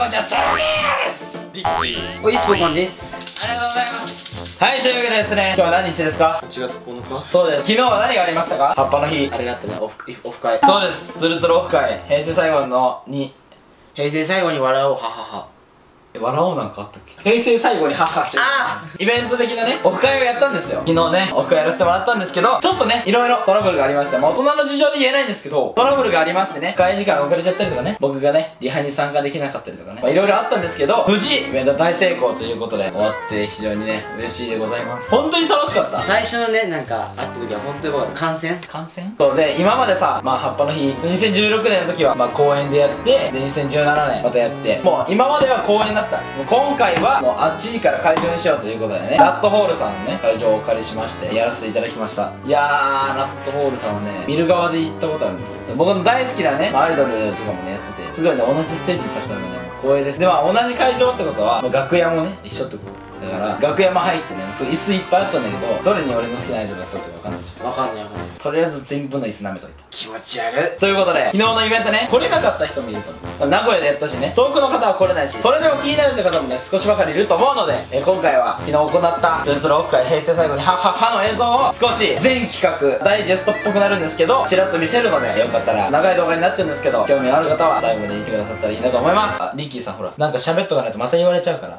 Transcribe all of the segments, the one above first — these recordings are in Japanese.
こんにちは。ザーですリッキー。おいスポコンです。ありがとうございますはいというわけでですね今日は何日ですか？8月9日。そうです。昨日は何がありましたか？葉っぱの日。あれだったねオフオフ会。そうです。つるつるオフ会。平成最後の2平成最後に笑おうははは。え笑おうなんかあったっけ？平成最後に母ちあ。イベント的なねオフ会をやったんですよ。昨日ねオフ会やらせてもらったんですけどちょっとねいろいろトラブルがありましてまあ大人の事情で言えないんですけどトラブルがありましてね会時間遅れちゃったりとかね僕がねリハに参加できなかったりとかねまあいろいろあったんですけど無事イベント大成功ということで終わって非常にね嬉しいでございます。本当に楽しかった。最初のねなんか会った時は本当によかった。観戦観戦そうで今までさまあ葉っぱの日2016年の時はまあ公演でやってで2017年またやってもう今までは公演だったもう今回はもうあっちから会場にしようということでね。ラットホールさんのね会場をお借りしましてやらせていただきました。いやーラットホールさんはね見る側で行ったことあるんですよ。僕の大好きなねアイドルとかもねやっててすごいね同じステージに立ったのがね光栄です。でまあ同じ会場ってことはもう楽屋もね一緒ってこと。楽屋も入ってねもう椅子いっぱいあったんだけどどれに俺の好きなアイドルがそうって分かんないじゃん。わかんないわかんない。とりあえず全部の椅子舐めといた。気持ち悪い。ということで昨日のイベントね来れなかった人もいると思う。名古屋でやったしね。遠くの方は来れないし。それでも気になるって方もね少しばかりいると思うので、えー今回は昨日行ったツースローオフ会平成最後にハッハッハの映像を少し全企画ダイジェストっぽくなるんですけどちらっと見せるのでよかったら長い動画になっちゃうんですけど興味ある方は最後まで見てくださったらいいなと思います。あリッキーさんほらなんか喋っとかないとまた言われちゃうから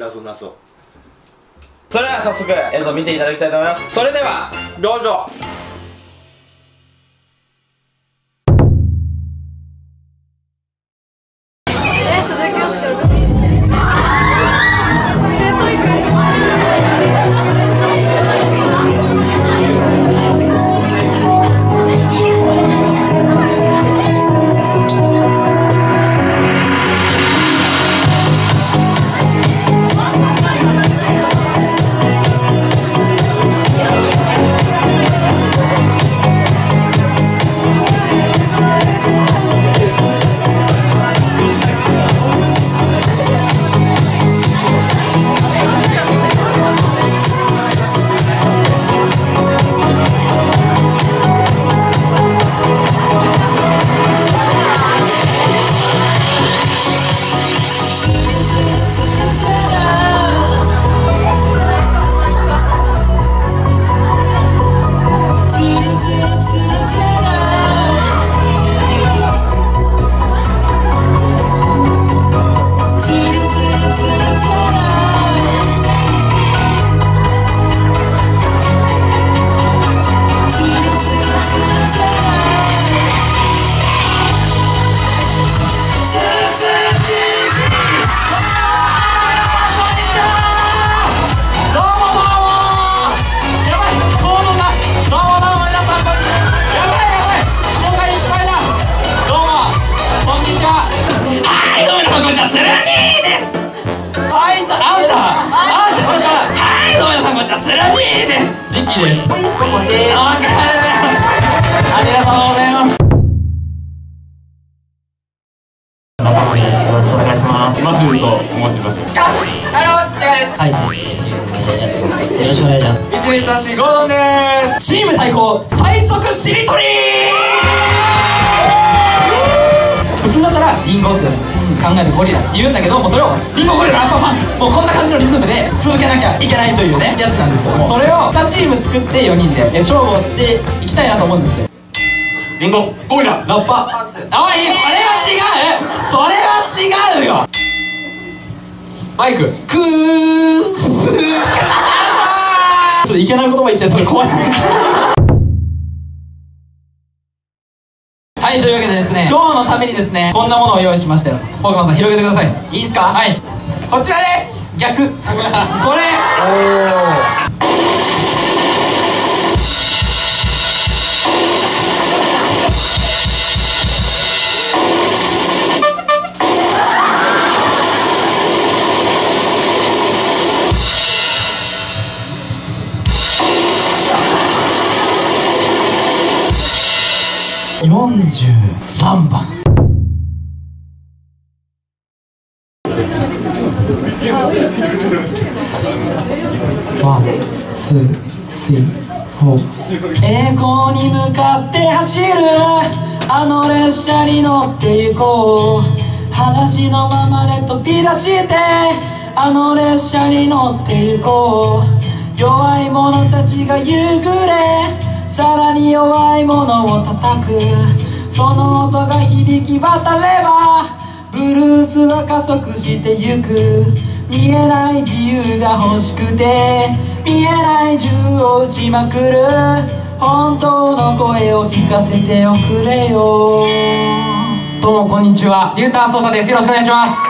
謎謎。それでは早速映像見ていただきたいと思います。それではどうぞ。です。リッキーです。はいそこでありがとうございます。よろしくお願いします。マシューと申します。ハローチャです。はい、そういうやってます。よろしくお願いします。一二三四五ドンです。チーム対抗最速しりとり普通だったらリンゴって考えてゴリラって言うんだけどもうそれをリンゴゴリララッパパンツ。もうこんな感じのリズムで続けなきゃいけないというねやつなんですけどもそれを2チーム作って4人でえ勝負をしていきたいなと思うんですけどリンゴ、ゴリララッパ。ーおいそれは違うそれは違うよ。マイク。クース ちょっといけない言葉言っちゃいそれ怖いのためにですねこんなものを用意しましたよ。ポケモンさん広げてください。いいですか？はい。こちらです。逆。これ43番。 One, two, three, four。栄光に向かって走る。あの列車に乗って行こう。裸足のままで飛び出してあの列車に乗って行こう。弱い者たちが夕暮れさらに弱い者を叩く。その音が響き渡ればブルースは加速してゆく。見えない自由が欲しくて見えない銃を撃ちまくる。本当の声を聞かせておくれよ。どうもこんにちは。リューターソータです。よろしくお願いします。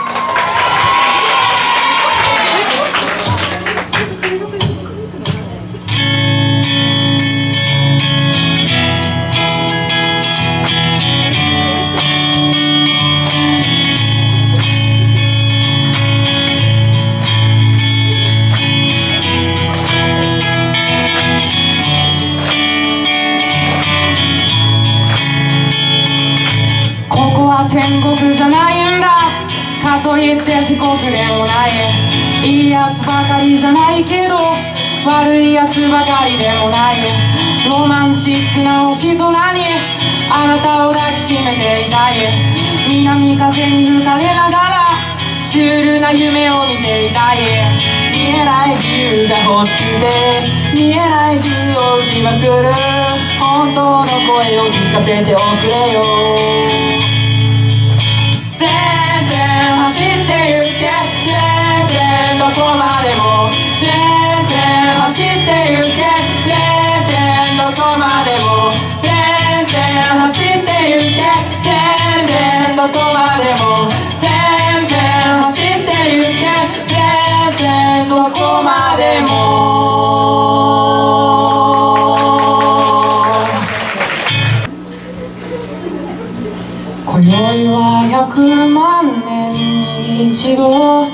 天国じゃないんだ。かといって地獄でもない。いいやつばかりじゃないけど悪いやつばかりでもない。ロマンチックな星空にあなたを抱きしめていたい。南風に吹かれながらシュールな夢を見ていたい。見えない自由が欲しくて見えない銃を撃ちまくる。本当の声を聞かせておくれよ。こまでもてんてん走ってゆけてんてんどこまでもてんてん走ってゆけてんてんどこまでもてんてん走ってゆけてんてんどこまでも今宵は100万年に一度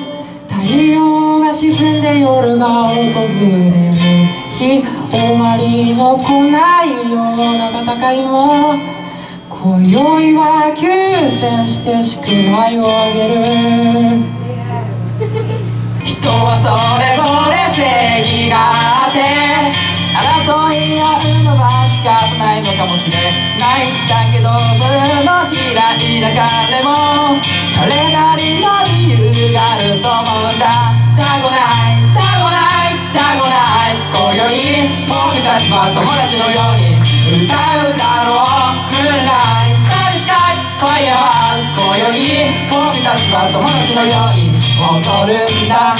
太陽沈んで夜が訪れる日。終わりの来ないような戦いも。今宵は休戦して祝杯をあげる。人はそれぞれ正義があって争い合うのは仕方ないのかもしれない。んだけどそれの嫌いな彼も彼なりの理由があると思うんだ。ない今宵僕たちは友達のように歌うだろうムーンライトスタースカイファイヤー今宵僕たちは友達のように踊るんだ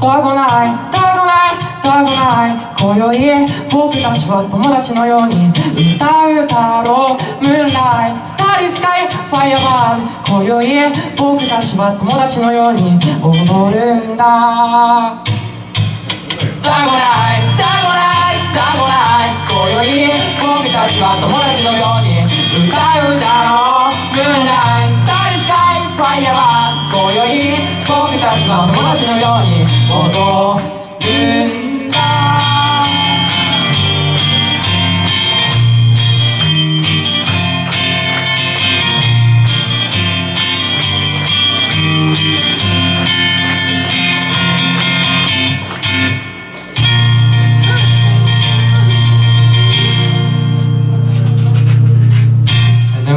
たごないたごないたごない。今宵僕たちは友達のように歌うだろう。ムーンライトスターリースカイファイアバード今宵僕たちは友達のように踊るんだ。たごないたごないたごない今宵僕たちは友達のように歌うだろう。ムーンライトスターリースカイファイヤーバー今宵僕たちは友達のように踊るんだ。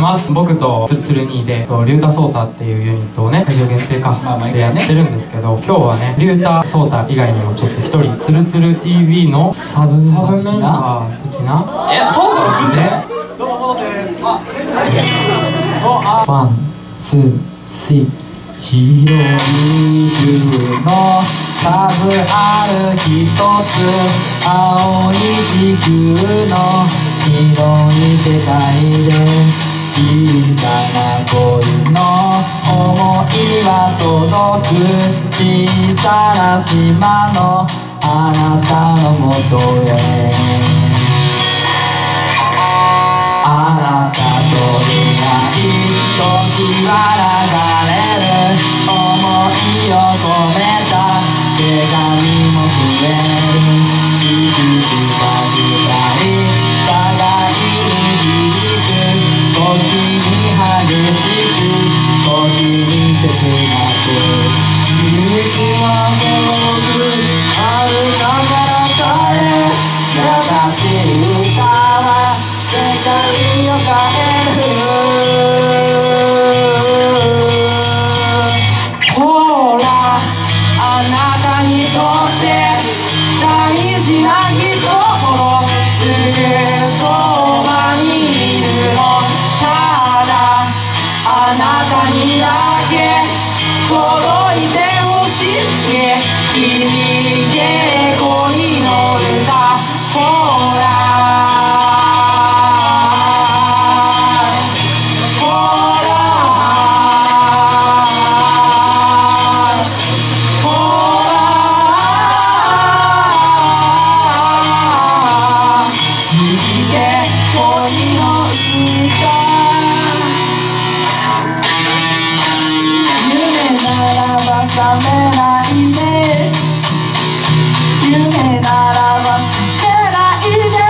ます。僕とつるつる兄でとリュータソータっていうユニットをね会場限定かまあ毎でやってるんですけど今日はねリュータソータ以外にもちょっと一人つるつる TV のサブメンバー的なえそろそろ来んじゃない？ One, two, three 広い宇宙の数ある一つ青い地球の広い世界で小さな恋の想いは届く小さな島のあなたのもとへ。あなたと出会い時は流れる。想いを込めた手紙も増える。いつしか 먹기 위하여 覚めないで。夢なら忘れないで。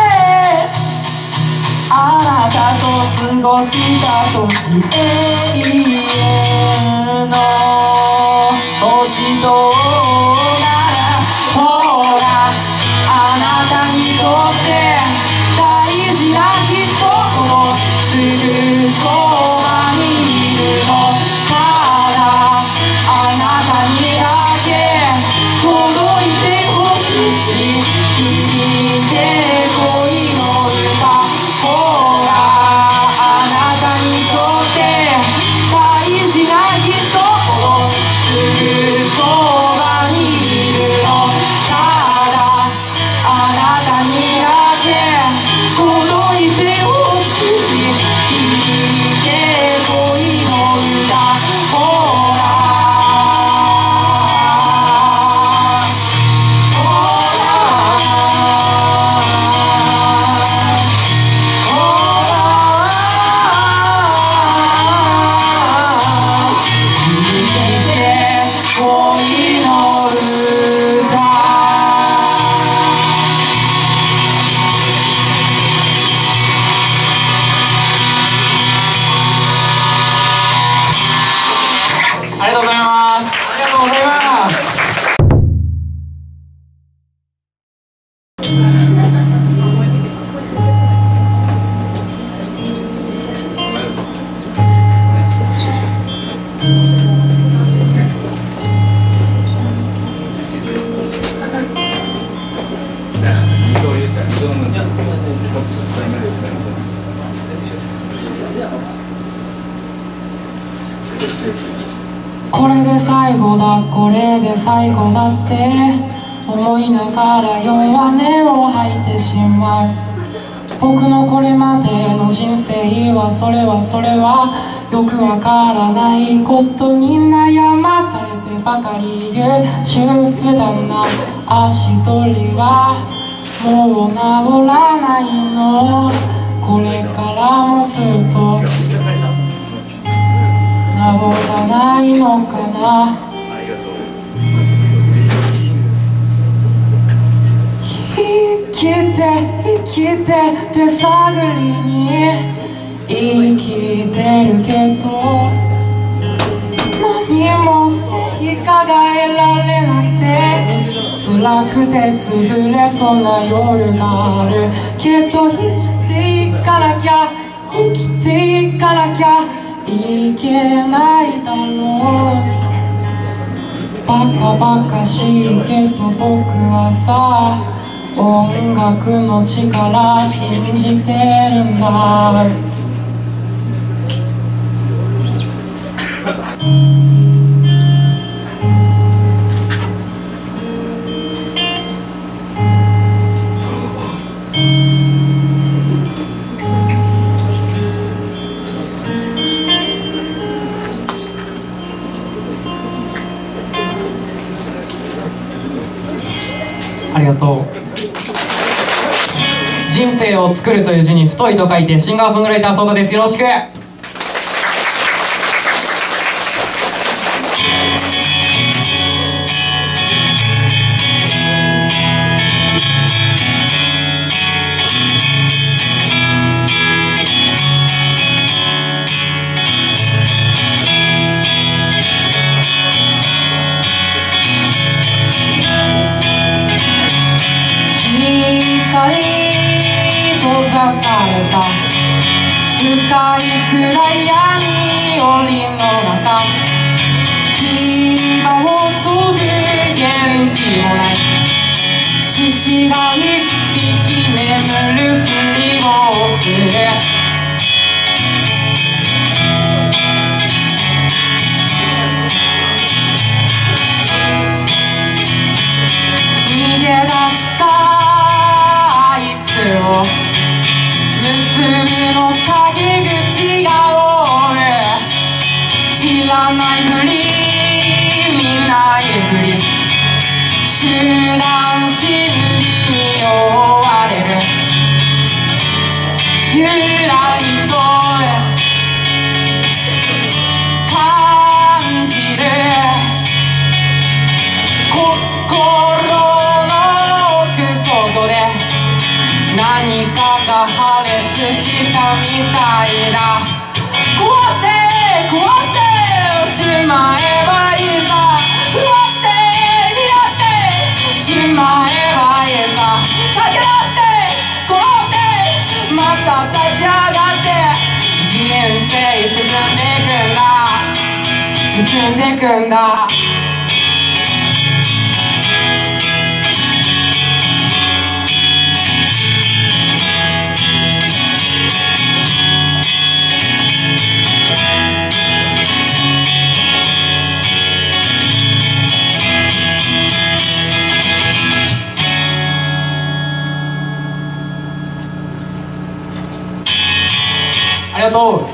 あなたと過ごした時永遠の星とこれで最後だこれで最後だって思いながら弱音を吐いてしまう。僕のこれまでの人生はそれはそれはよくわからないことに悩まされてばかりいる主婦だな足取りはもう治らないの。これからもずっと治らないのかな。生きて生きて手探りに生きてるけど何も正義が得られなくて辛くて潰れそうな夜がある。けど生きていかなきゃ生きていかなきゃ。いけないだろう。バカバカしいけど僕はさ音楽の力信じてるんだ。ありがとう。人生を作るという字に太いと書いてシンガーソングライターソータです。よろしく。元気もない。獅子が一匹眠るふりをするたみたいだ壊して壊してしまえばいいさ。拾って拾ってしまえばいいさ。駆け出して転んでまた立ち上がって人生進んでいくんだ。進んでいくんだ。と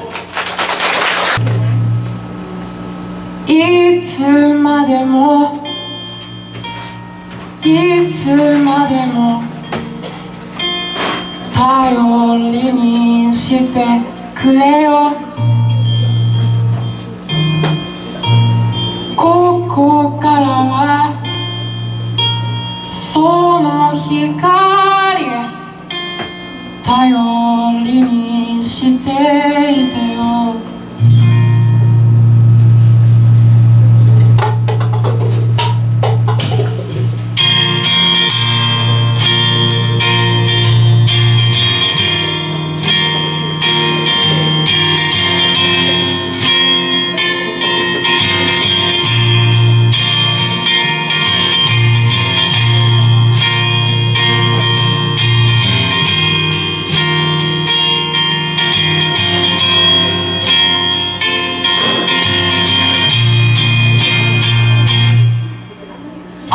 う。いつまでもいつまでも頼りにしてくれよ。にし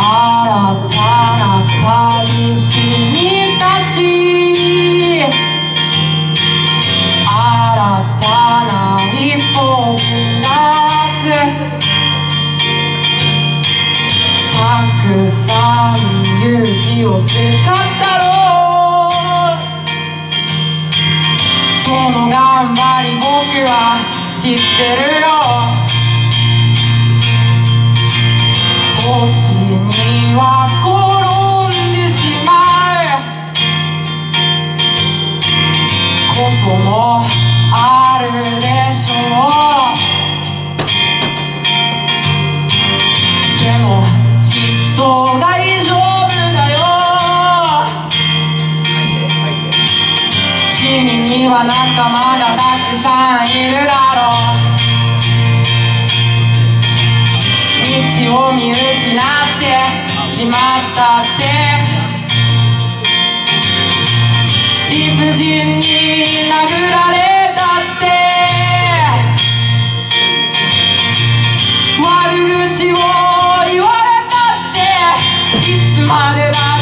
新たな旅しに立ち新たな一歩を踏み出す。たくさん勇気を使ったろうその頑張り僕は知ってるしまったって。理不尽に殴られたって。悪口を言われたって。いつまでだ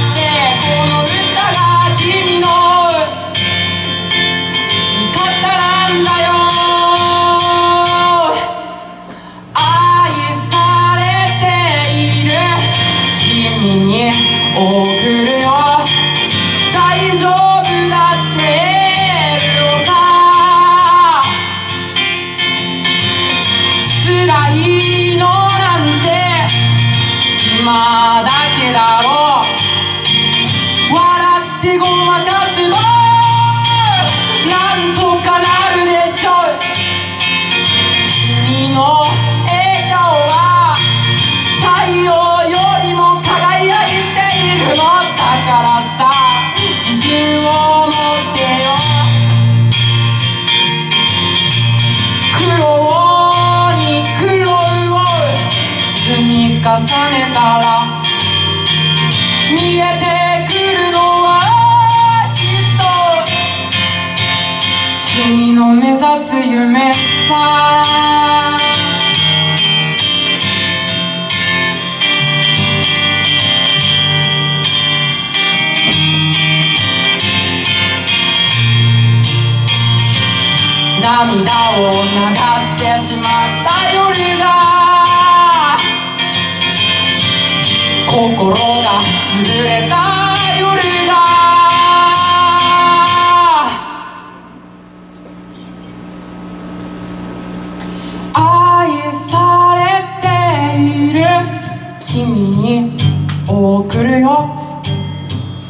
送るよ。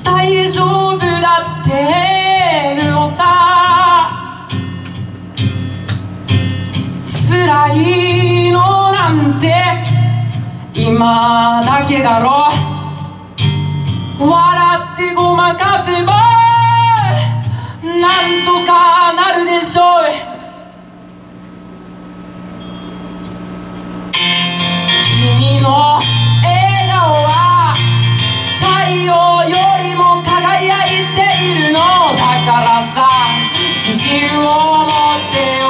大丈夫だってのさ辛いのなんて今だけだろ。笑ってごまかせばなんとかなるでしょう。君の太陽よりも輝いているの。だからさ自信を持ってよ。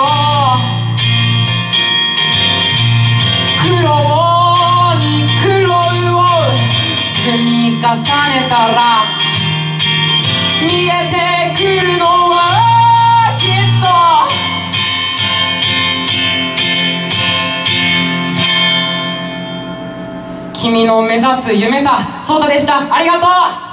苦労に苦労を積み重ねたら見えてくるのは君の目指す夢さそうたでした。ありがとう。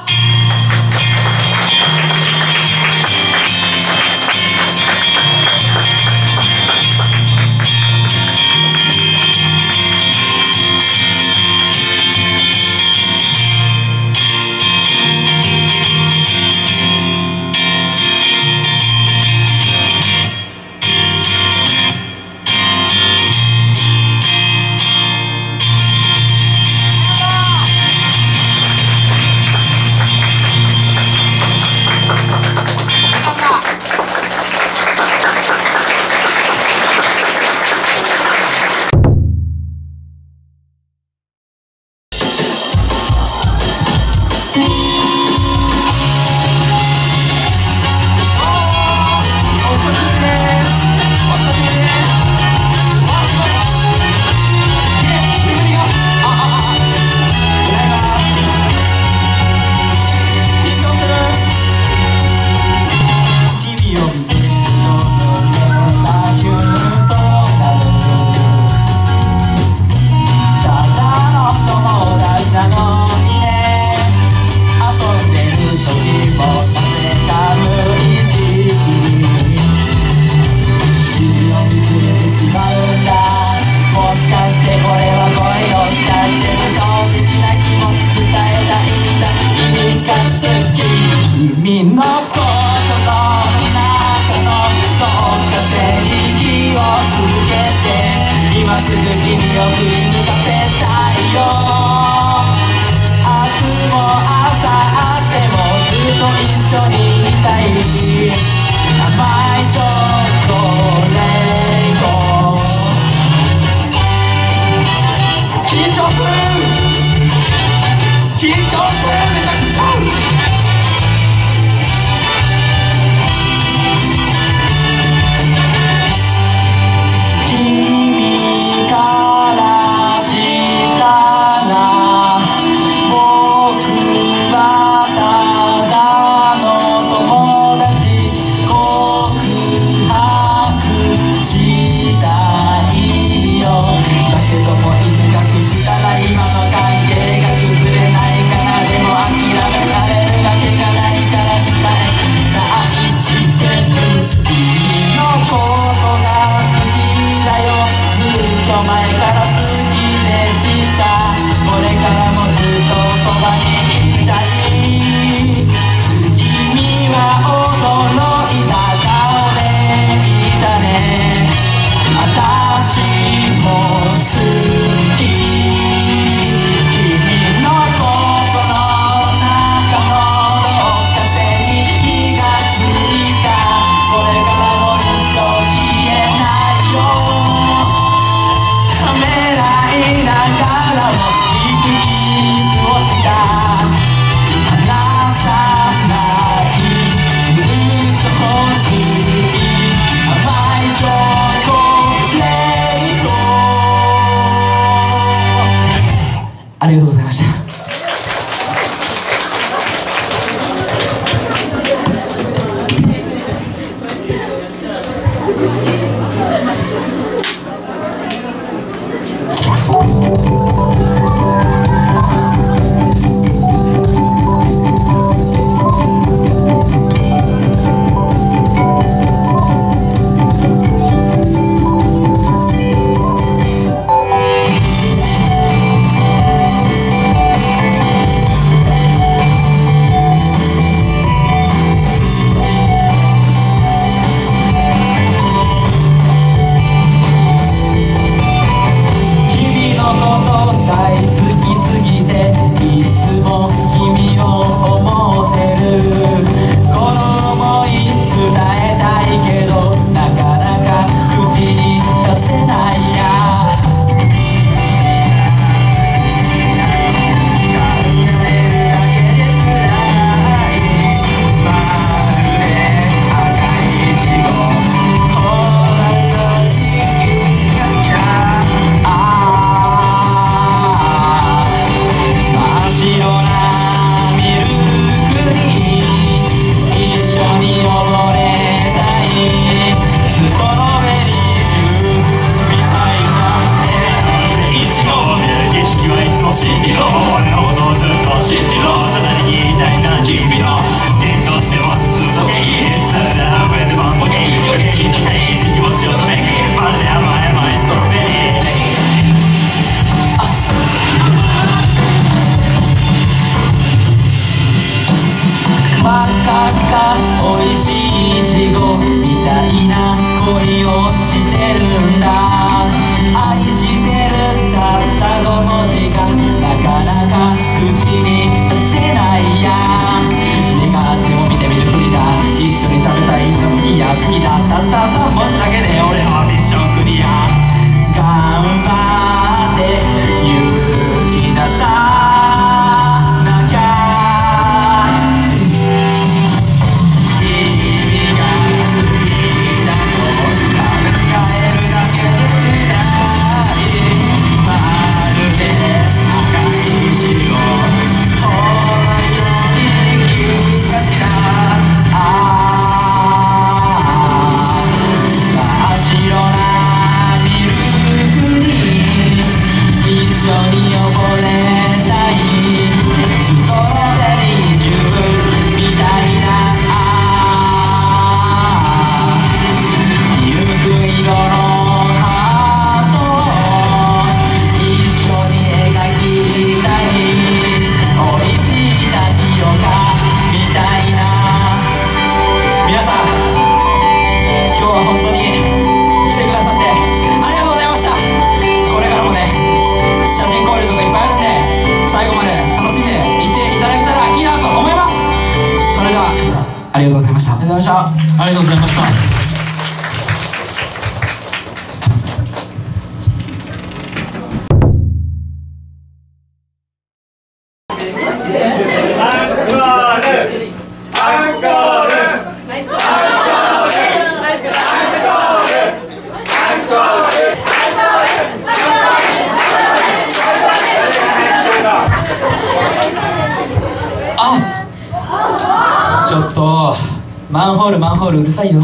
ールマンホールうるさいよ。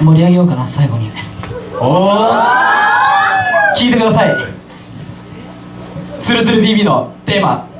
盛り上げようかな最後に。おお聞いてください。つるつる TV のテーマ。